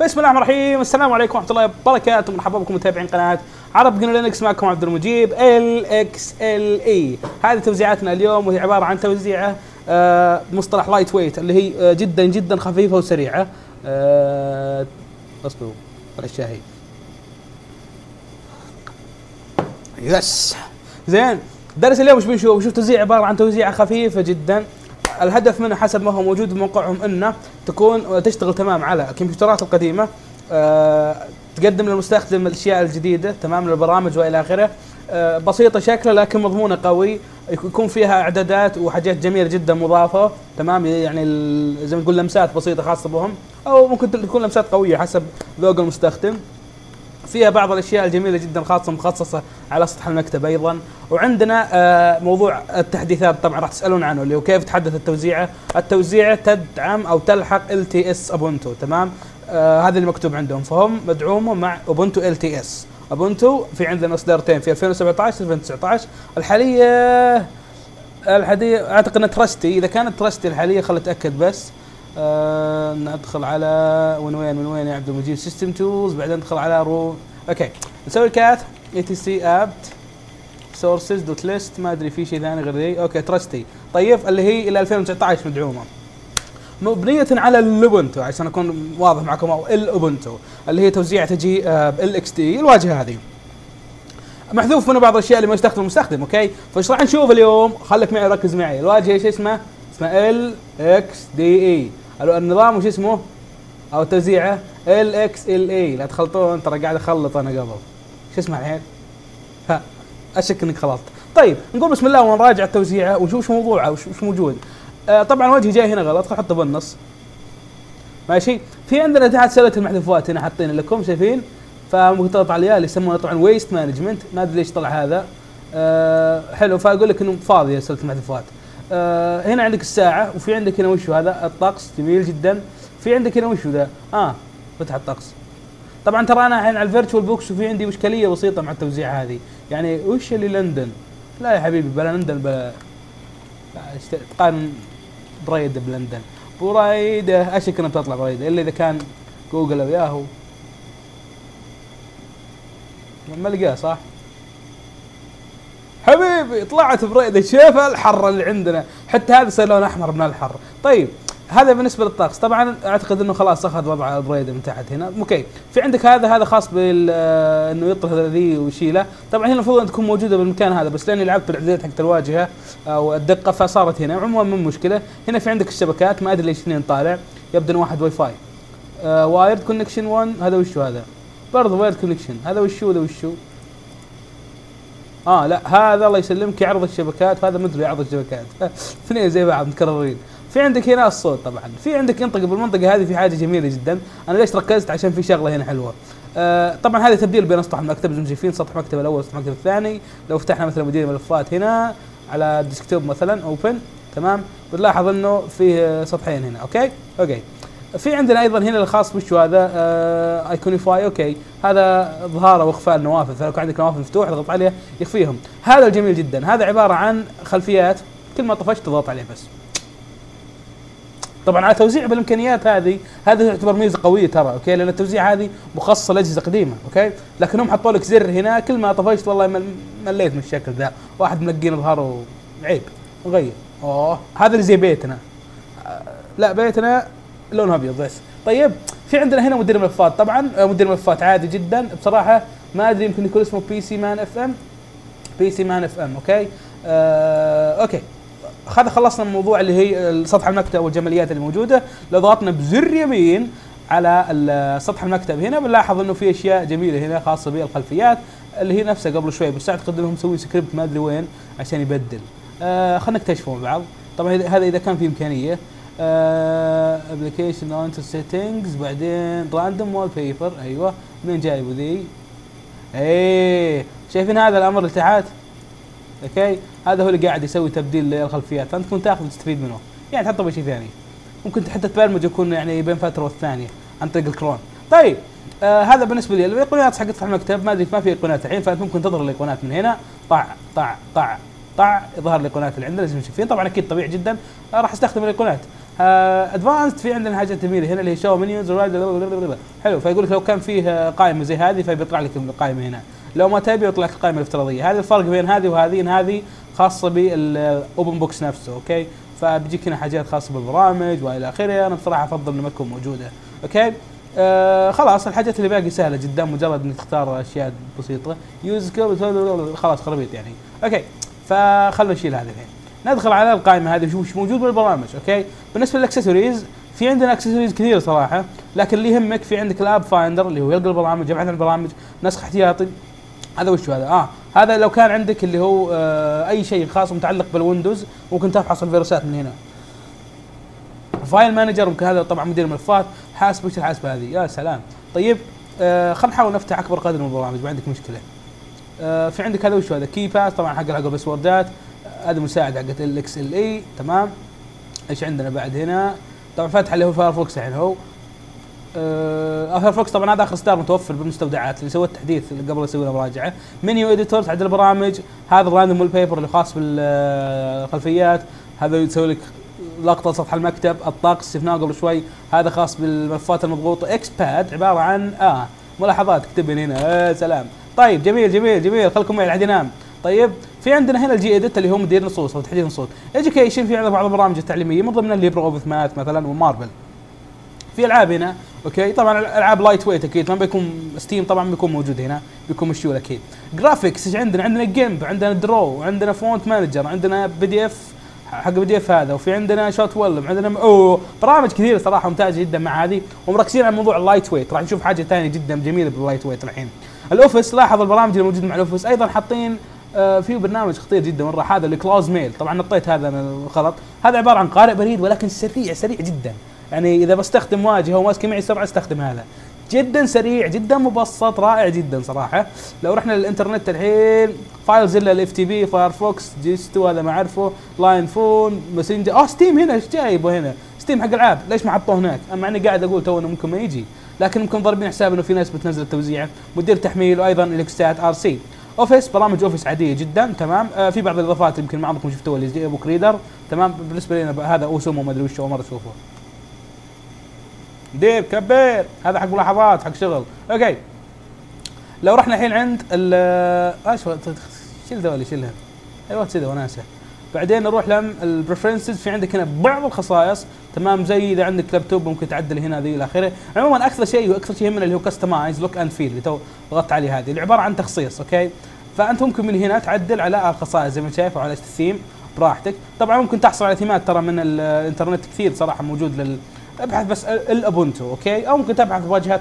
بسم الله الرحمن الرحيم. السلام عليكم ورحمة الله وبركاته. مرحبا بكم متابعين قناة عرب جنو لينكس. معكم عبد المجيب LXLE. هذه توزيعاتنا اليوم وهي عبارة عن توزيعه آه، مصطلح lightweight اللي هي آه، جدا جدا خفيفة وسريعة. آه، اصبروا الاشياء هي يس زين درس اليوم إيش بنشوف؟ شوف توزيع عبارة عن توزيعه خفيفة جدا. الهدف منه حسب ما هو موجود بموقعهم إنه تكون تشتغل تمام على الكمبيوترات القديمة أه تقدم للمستخدم الأشياء الجديدة تمام للبرامج وإلى آخره. أه بسيطة شكلها لكن مضمونها قوي يكون فيها إعدادات وحاجات جميلة جدا مضافة تمام يعني زي ما نقول لمسات بسيطة خاصة بهم أو ممكن تكون لمسات قوية حسب ذوق المستخدم. فيها بعض الأشياء الجميلة جدا خاصة مخصصة على سطح المكتب أيضا. وعندنا آه، موضوع التحديثات طبعا راح تسألون عنه اللي هو كيف تحدث التوزيعه التوزيعه تدعم أو تلحق LTS أوبونتو تمام؟ آه هذا اللي مكتوب عندهم. فهم مدعومه مع ابونتو LTS. أوبونتو في عندنا اصدارتين في 2017 2019 الحالية الحالية أعتقد إنها Trusty إذا كانت Trusty الحالية خل أتأكد بس. آه ندخل على وين وين من وين يا عبد المجيد؟ system tools بعدين ندخل على رو Okay نسوي cat etc apt. sources dot list. ما أدري في شيء ثاني غير ذي. Okay Trusty. طيب. اللي هي إلى 2019 مدعومة. مبنية على الأوبنتو. عشان أكون واضح معكم أو الأوبنتو. اللي هي توزيع تجي ب LXDE. الواجهة هذه. محذوف منه بعض الأشياء اللي ما يستخدم المستخدم. Okay فايش راح نشوف اليوم؟ خليك معي ركز معي. الواجهة إيش اسمه؟ اسمه LXDE. النظام وش اسمه؟ أو توزيعه LXLE. لا تخلطون ترى قاعد أخلط أنا قبل. شو اسمه الحين؟ ها أشك إنك خلطت. طيب نقول بسم الله ونراجع التوزيعة. ونشوف شو موضوعه وش موجود؟ آه طبعا وجهي جاي هنا غلط خل احطه بالنص. ماشي؟ في عندنا تحت سلة المحذوفات هنا حاطين لكم شايفين؟ عليها اللي يسمونه طبعا waste management ما أدري ليش طلع هذا. آه حلو. فأقول لك إنه فاضية سلة المحذوفات. آه هنا عندك الساعة وفي عندك هنا وشو هذا؟ الطقس. جميل جدا. في عندك هنا وشو ذا؟ آه فتح الطقس. طبعا ترى أنا الحين على ال VirtualBox وفي عندي اشكاليه بسيطة مع التوزيع هذه. يعني وش اللي لندن؟ لا يا حبيبي بلا لندن بلا تقارن بريده بلندن. بريده أشك إنها بتطلع بريده إلا إذا كان جوجل أو ياهو. ما لقاه صح؟ حبيبي طلعت بريده شوف الحر اللي عندنا. حتى هذا صار لون أحمر من الحر. طيب هذا بالنسبة للطقس. طبعا أعتقد إنه خلاص أخذ وضع البريده من تحت هنا. Okay. في عندك هذا هذا خاص بال آه، إنه يطرح ذي ويشيله طبعا هنا المفروض أن تكون موجودة بالمكان هذا بس لأني لعبت بالاعدادات حقت الواجهة أو الدقه فصارت هنا. عموما من مشكلة. هنا في عندك الشبكات ما أدري ليش اثنين طالع. يبدو انه واحد واي فاي آه wired connection 1 هذا وشو هذا؟ برضه wired connection هذا وشو هذا وشو آه لا هذا الله يسلمك يعرض الشبكات. وهذا مدري يعرض الشبكات. اثنين زي بعض متكررين. في عندك هنا الصوت طبعا. في عندك ينطق بالمنطقة هذه في حاجة جميلة جدا. أنا ليش ركزت؟ عشان في شغلة هنا حلوة. آه طبعا هذه تبديل بين سطح المكتب زي ما سطح المكتب الأول وسطح المكتب الثاني. لو فتحنا مثلا مدير الملفات هنا على ال desktop مثلا open تمام؟ بنلاحظ إنه فيه سطحين هنا okay؟ Okay. في عندنا أيضا هنا الخاص بشو هذا؟ آه iconify okay. هذا اظهار أو اخفاء النوافذ. فلو كان عندك نوافذ مفتوحه تضغط عليها يخفيهم. هذا الجميل جدا. هذا عبارة عن خلفيات. كل ما طفشت تضغط عليه بس. طبعا على توزيع بالإمكانيات هذه هذه تعتبر ميزة قوية ترى okay؟ لأن التوزيع هذه مخصصة لأجهزة قديمة okay؟ لكنهم حطوا لك زر هنا كل ما طفشت والله مل- مليت من الشكل ذا. واحد منقين ظهره عيب نغير أوه. هذا اللي زي بيتنا. لا بيتنا لونه أبيض بس. طيب في عندنا هنا مدير ملفات طبعا آه، مدير ملفات عادي جدا. بصراحة ما أدري يمكن يكون اسمه بي سي مان اف ام بي سي مان اف ام أوكي؟ آه okay. هذا خلصنا الموضوع اللي هي سطح المكتب والجماليات اللي موجودة. لو ضغطنا بزر يمين على سطح المكتب هنا. بنلاحظ إنه في أشياء جميلة هنا خاصة بالخلفيات اللي هي نفسها قبل شوي. بس أعتقد إنهم مسوي سكريبت ما أدري وين عشان يبدل. آه خلينا نكتشفه مع بعض. طبعا هذا إذا كان في إمكانية. application own settings بعدين random wallpaper أيوه. منين جايبه ذي؟ إيه. شايفين هذا الأمر اللي تحت؟ okay؟ هذا هو اللي قاعد يسوي تبديل للخلفيات. فأنت تكون تاخذ وتستفيد منه. يعني تحطه بشيء ثاني. ممكن حتى تبرمج يكون يعني بين فترة والثانية عن طريق ال cron. طيب آه هذا بالنسبة لي. الايقونات حقت المكتب ما أدري ما في ايقونات الحين فأنت ممكن تظهر الايقونات من هنا. طع طع طع طع يظهر الايقونات اللي عندنا ما شايفين. طبعا أكيد طبيعي جدا. آه راح أستخدم الايقونات advanced في عندنا حاجات جميلة. هنا اللي هي show menus حلو. فيقول لك لو كان فيه قائمة زي هذه فبيطلع لك القائمة هنا. لو ما تبي يطلع لك القائمه الافتراضية. هذا الفرق بين هذه وهذه إن هذه خاصة بال Openbox نفسه okay؟ فبيجيك هنا حاجات خاصة بالبرامج وإلى آخره. أنا بصراحة أفضل انها ما تكون موجودة okay؟ آه خلاص الحاجات اللي باقي سهلة جدا مجرد إنك تختار أشياء بسيطة. use خلاص خربيط يعني. okay؟ فخلنا نشيل هذه الحين. ندخل على القائمة هذه وش موجود بالبرامج okay؟ بالنسبة للأكسسوارز في عندنا أكسسوارز كثير صراحة لكن اللي يهمك في عندك ال app finder اللي هو يلقى البرامج يبحث عن البرامج نسخ احتياطي. هذا وش هذا؟ آه هذا لو كان عندك اللي هو آه أي شيء خاص متعلق بال Windows ممكن تفحص الفيروسات من هنا. file manager ممكن هذا طبعا مدير الملفات حاسب وش الحاسبه هذه يا سلام. طيب آه خلينا نحاول نفتح أكبر قدر من البرامج ما عندك مشكلة. آه في عندك هذا وش هذا؟ KeePass طبعا حق حق الباسوردات هذا مساعد حقت ال LXLE تمام. إيش عندنا بعد هنا؟ طبعا فتح اللي هو Firefox الحين هو. آه Firefox طبعا هذا آخر اصدار متوفر بالمستودعات اللي سويت تحديث قبل أسوي له مراجعة. menu editor تعدل البرامج هذا ال random wallpaper اللي خاص بالخلفيات هذا يسوي لك لقطة سطح المكتب الطقس شفناه قبل شوي. هذا خاص بالملفات المضغوطة. Xpad عبارة عن آه ملاحظات. اكتبن هنا. آه سلام. طيب جميل جميل جميل. خلكم معي لحد ينام. طيب في عندنا هنا ال gedit اللي هو مدير نصوص أو تحديد نصوص. education في عندنا بعض البرامج التعليمية من ضمنها ال LibreOffice Math مثلا و Marble في ألعاب هنا okay؟ طبعا العاب lightweight أكيد ما بيكون Steam طبعا بيكون موجود هنا بيكون مشيول أكيد. graphics إيش عندنا؟ عندنا GIMP عندنا Draw عندنا font manager عندنا PDF حق PDF هذا وفي عندنا Shotwell عندنا أوه برامج كثيرة صراحة ممتازة جدا مع هذه. ومركزين على موضوع ال lightweight راح نشوف حاجة ثانية جدا جميلة بال lightweight الحين. ال office لاحظ البرامج اللي موجودة مع ال office أيضا حاطين آه في برنامج خطير جدا مرة هذا ال Claws Mail طبعا نطيت هذا غلط. هذا عبارة عن قارئ بريد ولكن سريع سريع جدا. يعني إذا بستخدم واجهة وماسك معي سرعة استخدم هذا جدا سريع جدا مبسط رائع جدا صراحة. لو رحنا للإنترنت الحين FileZilla ال FTP Firefox جيستو هذا ما أعرفه Linphone messenger آه Steam هنا إيش جايبه هنا؟ Steam حق العاب. ليش ما حطوه هناك؟ أما اني قاعد أقول تو إنه ممكن ما يجي. لكن ممكن ضاربين حساب إنه في ناس بتنزل التوزيع. مدير تحميل وأيضا الاكستات ار سي اوفيس برامج اوفيس عادية جدا تمام. آه في بعض الإضافات يمكن بعضكم شفتوها اللي بوك ريدر تمام. بالنسبة لنا هذا اوسومو ما أدري وش مره تشوفه ديب كبير. هذا حق ملاحظات حق شغل. أوكي. لو رحنا الحين عند ال إيش شيل ذولي شيلها أيوه كذا وناسه بعدين نروح لم البريفرنسز في عندك هنا بعض الخصائص. تمام زي إذا عندك لابتوب ممكن تعدل هنا ذي إلى آخره. عموما أكثر شيء وأكثر شيء يهمنا اللي هو customize look and feel اللي تو ضغطت عليه هذه. اللي عبارة عن تخصيص okay؟ فانت ممكن من هنا تعدل على الخصائص زي ما شايف وعلى الثيم براحتك. طبعا ممكن تحصل على ثيمات ترى من الإنترنت كثير صراحة موجود لل أبحث بس ال Ubuntu okay؟ أو ممكن تبحث بواجهات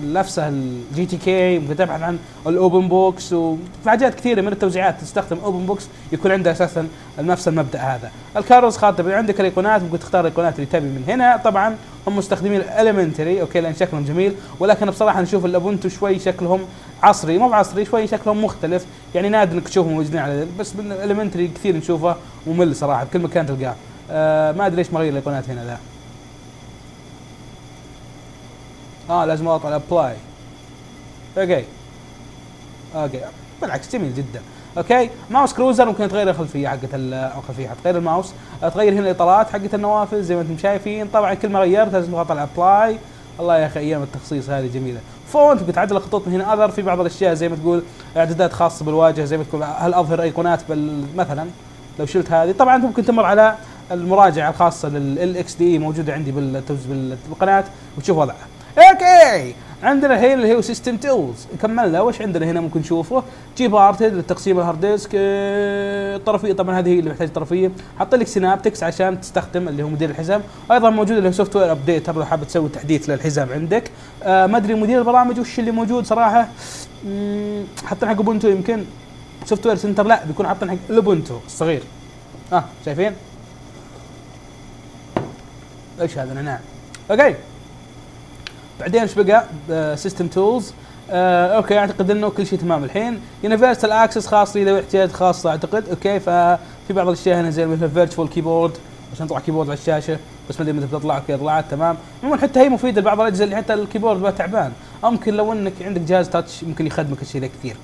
نفسها ال GTK ممكن تبحث عن ال Openbox وفي حاجات كثيرة من التوزيعات تستخدم Openbox يكون عندها أساسا نفس المبدأ هذا. ال colors خاطب عندك الإيقونات ممكن تختار الإيقونات اللي تبي من هنا. طبعا هم مستخدمين ال elementary okay؟ لأن شكلهم جميل. ولكن بصراحة نشوف ال Ubuntu شوي شكلهم عصري مو بعصري شوي شكلهم مختلف. يعني نادر إنك تشوفهم موجودين على بس ال elementary كثير نشوفه ممل صراحة بكل مكان تلقاه. آه ما أدري ليش ما غير الإيقونات هنا ذا آه لازم اضغط على apply okay okay بالعكس جميل جدا. okay mouse cursor ممكن تغير الخلفية حقت الخلفيه تغير الماوس. تغير هنا الإطارات حقت النوافذ زي ما أنتم شايفين. طبعا كل ما غيرت لازم تضغط على apply الله يا أخي أيام التخصيص هذه جميلة. font ممكن تعدل الخطوط من هنا. other في بعض الأشياء زي ما تقول إعدادات خاصة بالواجهة زي ما تقول هل أظهر أيقونات مثلا لو شلت هذه. طبعا أنت ممكن تمر على المراجعة الخاصة لل LXDE موجودة عندي بالقناة وتشوف وضعها. okay. عندنا الحين اللي هو system tools كملنا. وش عندنا هنا ممكن نشوفه؟ GParted لتقسيم ال hard disk الطرفيه طبعا هذه هي اللي محتاج طرفية. حط لك Synaptic عشان تستخدم اللي هو مدير الحزم. أيضا موجود اللي هو software update لو حابب تسوي تحديث للحزم عندك. آه ما أدري مدير البرامج وش اللي موجود صراحة. حاطين حق Ubuntu يمكن. software center لا بيكون حاطين حق ال Ubuntu الصغير. آه شايفين؟ إيش هذا؟ نعم. okay. بعدين إيش بقى؟ system tools آه okay أعتقد إنه كل شيء تمام الحين. universal access خاص لي ذوي احتياجات خاصه أعتقد. okay ففي بعض الأشياء هنا زي مثل virtual keyboard عشان تطلع keyboard على الشاشة بس ما أدري متى بتطلع okay طلعت تمام. عموما حتى هي مفيدة لبعض الأجهزة اللي حتى ال keyboard بقى تعبان. ممكن لو إنك عندك جهاز touch ممكن يخدمك الشيء ذا كثير.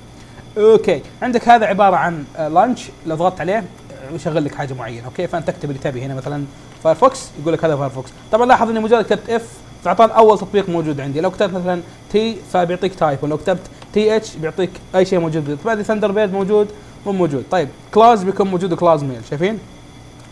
okay عندك هذا عبارة عن launch لو ضغطت عليه يشغل لك حاجة معينة okay. فأنت تكتب اللي تبي هنا مثلا Firefox يقول لك هذا Firefox طبعا لاحظ إني مجرد كتبت F فاعطاني أول تطبيق موجود عندي. لو كتبت مثلا T فبيعطيك type ولو كتبت T H بيعطيك أي شيء موجود. طبعا Thunderbird موجود مو موجود. طيب Claws بيكون موجود Claws Mail شايفين؟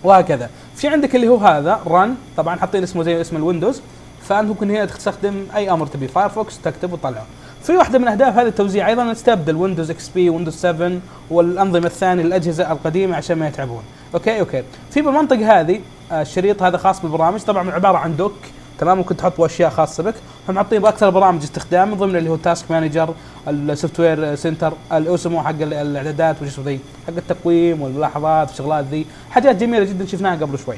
وهكذا. في عندك اللي هو هذا run طبعا حاطين اسمه زي اسم ال Windows. فانت ممكن هنا تستخدم أي أمر تبي. Firefox تكتب وتطلعه في واحدة من أهداف هذا التوزيع أيضا تستبدل Windows XP Windows 7 والأنظمة الثانية الأجهزة القديمة عشان ما يتعبون. okay okay. في بالمنطقة هذه آه، الشريط هذا خاص بالبرامج. طبعا عبارة عن dock. تمام ممكن تحط أشياء خاصة بك. هم حاطين بأكثر البرامج استخدام من ضمن اللي هو task manager ال software center الاسمو حق ال- الإعدادات وش ذي حق التقويم والملاحظات والشغلات ذي. حاجات جميلة جدا شفناها قبل شوي.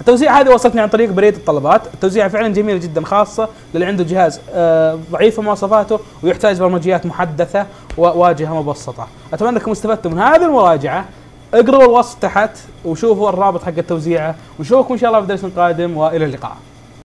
التوزيع هذه وصلتني عن طريق بريد الطلبات. التوزيع فعلا جميل جدا خاصة للي عنده جهاز آه، ضعيف مواصفاته ويحتاج برمجيات محدثة وواجهة مبسطة. أتمنى أنكم استفدتم من هذه المراجعة. اقروا الوصف تحت وشوفوا الرابط حق التوزيعة ونشوفكم إن شاء الله في درس قادم وإلى اللقاء.